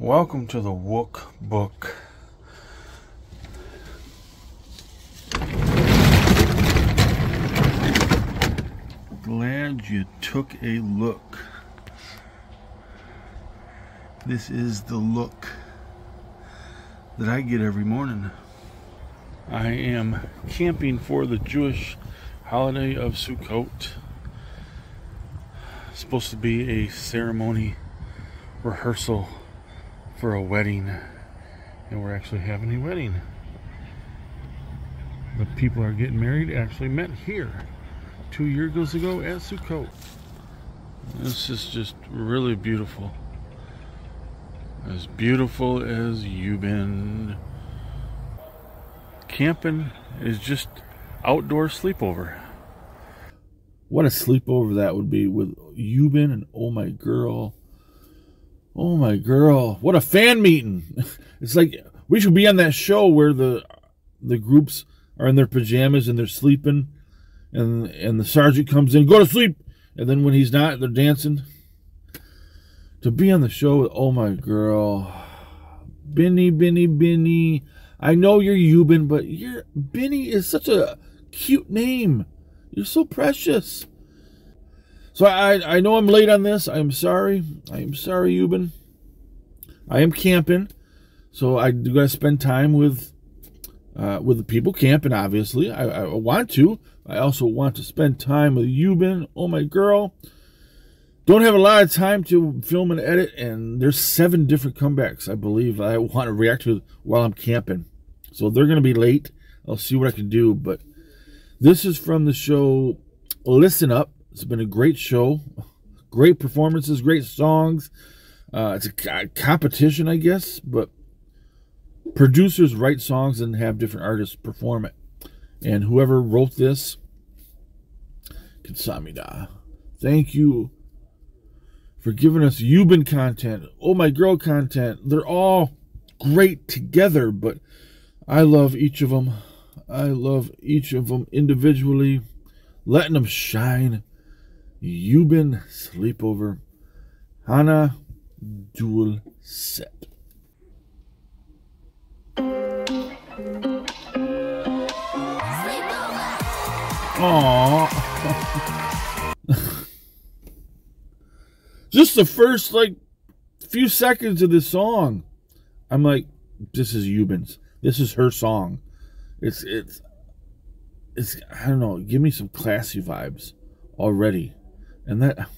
Welcome to the Wook Book. Glad you took a look. This is the look that I get every morning. I am camping for the Jewish holiday of Sukkot. It's supposed to be a ceremony rehearsal for a wedding, and we're actually having a wedding. The people are getting married actually met here two years ago at Sukkot. This is just really beautiful. As beautiful as you've been. Camping is just outdoor sleepover. What a sleepover that would be with Yubin and Oh My Girl. Oh my girl, what a fan meeting! It's like we should be on that show where the the groups are in their pajamas and they're sleeping, and and the sergeant comes in, go to sleep, and then when he's not, they're dancing. To be on the show with oh my girl, Benny, Benny, Benny. I know you're Yubin, but you're Benny is such a cute name. You're so precious. So I I know I'm late on this. I'm sorry. I am sorry, Yubin. I am camping, so I do gotta spend time with uh, with the people camping. Obviously, I, I want to. I also want to spend time with Yubin. Oh my girl. Don't have a lot of time to film and edit, and there's seven different comebacks I believe I want to react to while I'm camping. So they're gonna be late. I'll see what I can do, but this is from the show Listen Up it's been a great show, great performances, great songs. Uh, it's a competition, I guess, but producers write songs and have different artists perform it. And whoever wrote this, Kinsamida, thank you for giving us Yubin content, Oh My Girl content. They're all great together, but I love each of them. I love each of them individually, letting them shine. Yubin Sleepover Hana Dual Set. Aww. Just the first like few seconds of this song, I'm like, this is Yubin's. This is her song. It's it's it's I don't know. Give me some classy vibes already. And that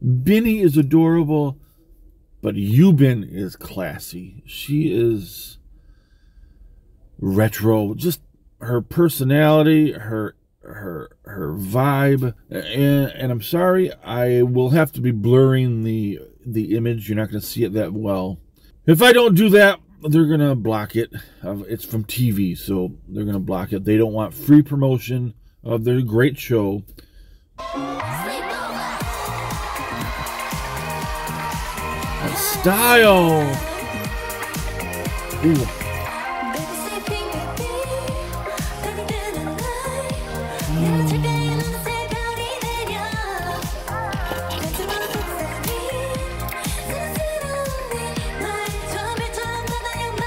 Benny is adorable, but Yubin is classy. She is retro. Just her personality, her her her vibe. And, and I'm sorry, I will have to be blurring the the image. You're not going to see it that well. If I don't do that, they're going to block it. It's from TV, so they're going to block it. They don't want free promotion of their great show. Style. Ooh.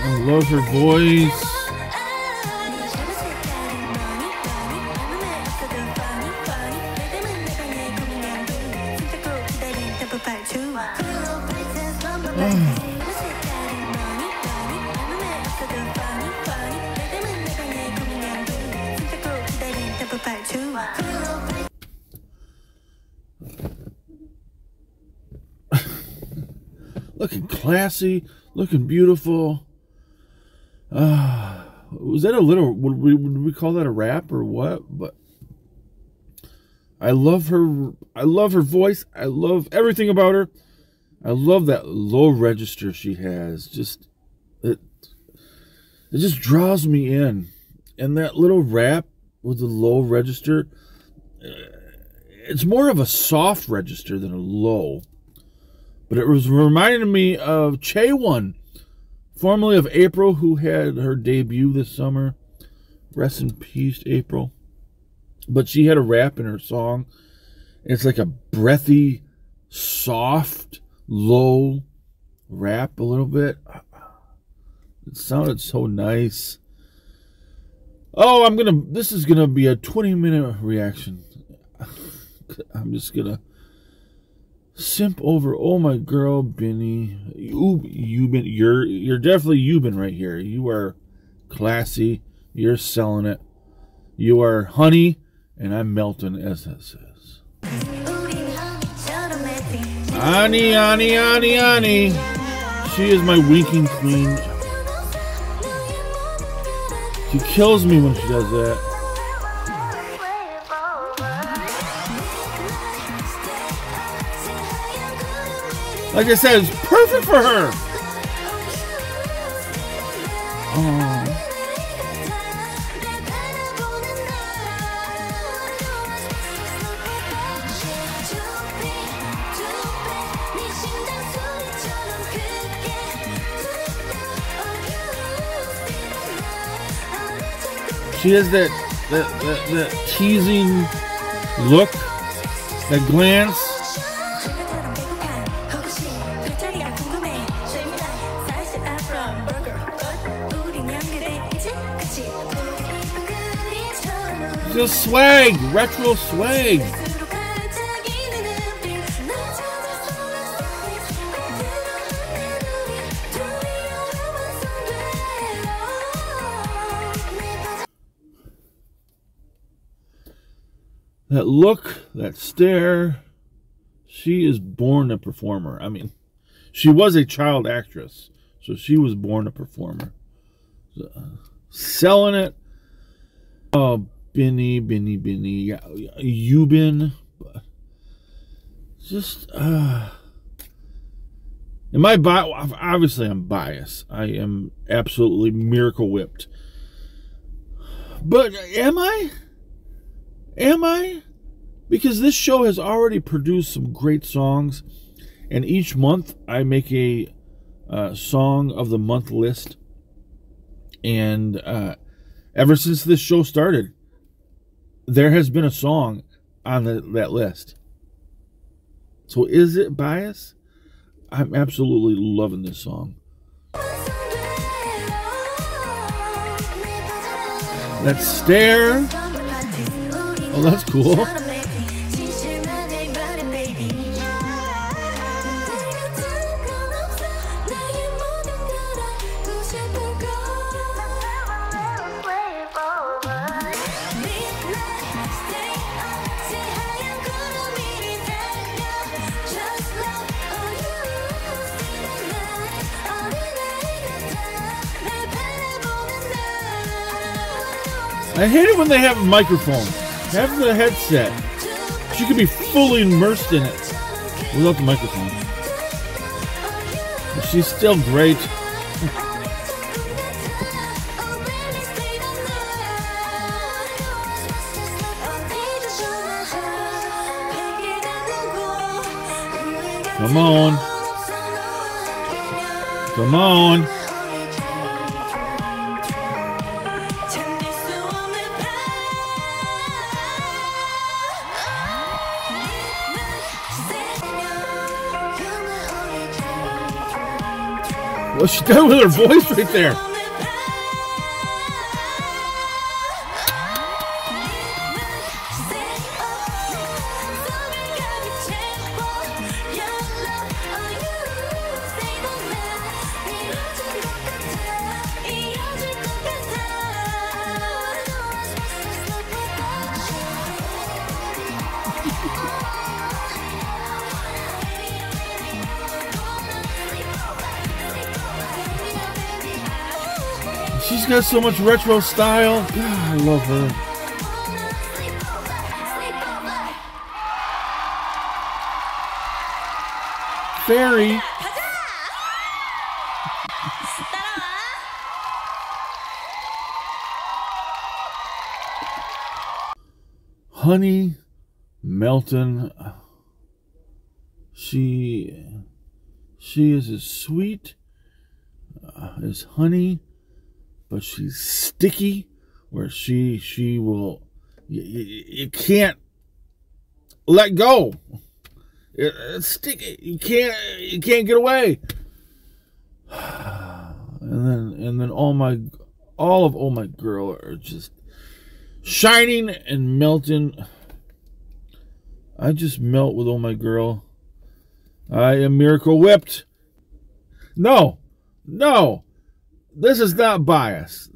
I love her voice. Looking classy, looking beautiful. Uh, was that a little? Would we, would we call that a rap or what? But I love her. I love her voice. I love everything about her. I love that low register she has. Just it. It just draws me in, and that little rap with the low register. It's more of a soft register than a low. But it was reminding me of Chaewon, formerly of April, who had her debut this summer. Rest in peace, April. But she had a rap in her song. It's like a breathy, soft, low rap a little bit. It sounded so nice. Oh, I'm gonna. This is gonna be a 20 minute reaction. I'm just gonna simp over. Oh my girl, Benny. You, you been. You're you're definitely you been right here. You are classy. You're selling it. You are honey, and I'm melting as it says. Ani, Ani, Ani, Ani. She is my winking queen. She kills me when she does that. Like I said, it's perfect for her. Oh. She has that that, that, that teasing look, that glance. Just swag, retro swag. That look, that stare. She is born a performer. I mean, she was a child actress, so she was born a performer. So, uh, selling it. Oh, Benny, Benny, Benny, Yubin. Just, uh, am I bi- obviously I'm biased. I am absolutely miracle whipped. But am I? Am I? Because this show has already produced some great songs, and each month I make a uh, song of the month list. And uh, ever since this show started, there has been a song on the, that list. So is it bias? I'm absolutely loving this song. That stare. Oh, that's cool. I hate it when they have a microphone. Have the headset. She could be fully immersed in it without the microphone. But she's still great. Come on. Come on. What's she doing with her voice right there? She's got so much retro style. I love her. Fairy. Honey Melton. She she is as sweet uh, as honey but she's sticky where she she will you, you, you can't let go it, it's sticky you can't you can't get away and then and then all my all of oh my girl are just shining and melting. I just melt with oh my girl. I am miracle whipped. No, no, this is not bias.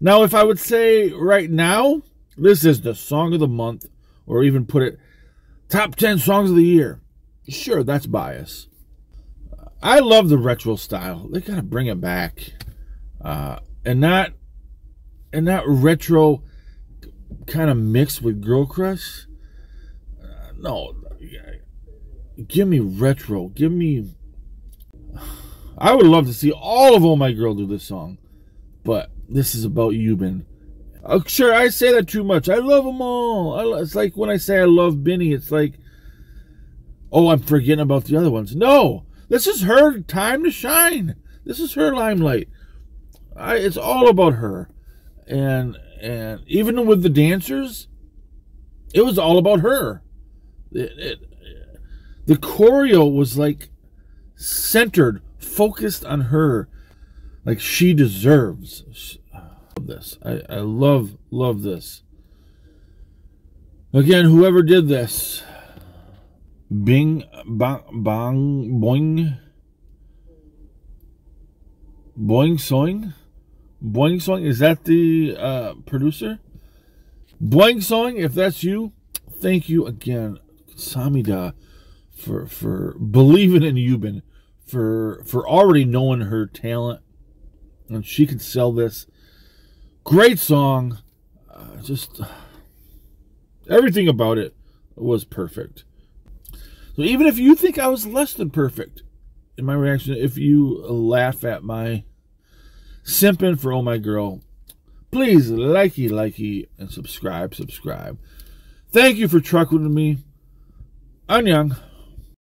Now, if I would say right now, this is the song of the month, or even put it top 10 songs of the year, sure, that's bias. I love the retro style. They gotta bring it back, uh, and not and not retro kind of mixed with Girl Crush. Uh, no, give me retro. Give me. I would love to see all of Oh My Girl do this song, but this is about Yubin. Oh, uh, sure, I say that too much. I love them all. I, it's like when I say I love Benny, it's like, oh, I'm forgetting about the other ones. No, this is her time to shine. This is her limelight. I, it's all about her, and and even with the dancers, it was all about her. It, it, the choreo was like centered, focused on her, like she deserves this. I, I love love this. Again, whoever did this, Bing Bang Bang Boing Boing Soing Boing Soing is that the uh, producer? Boing Soing, if that's you, thank you again, Samida for for believing in Yubin, for for already knowing her talent, and she could sell this. Great song, uh, just everything about it was perfect. So even if you think I was less than perfect in my reaction, if you laugh at my simping for Oh My Girl, please likey, likey, and subscribe, subscribe. Thank you for trucking with me. Anyang.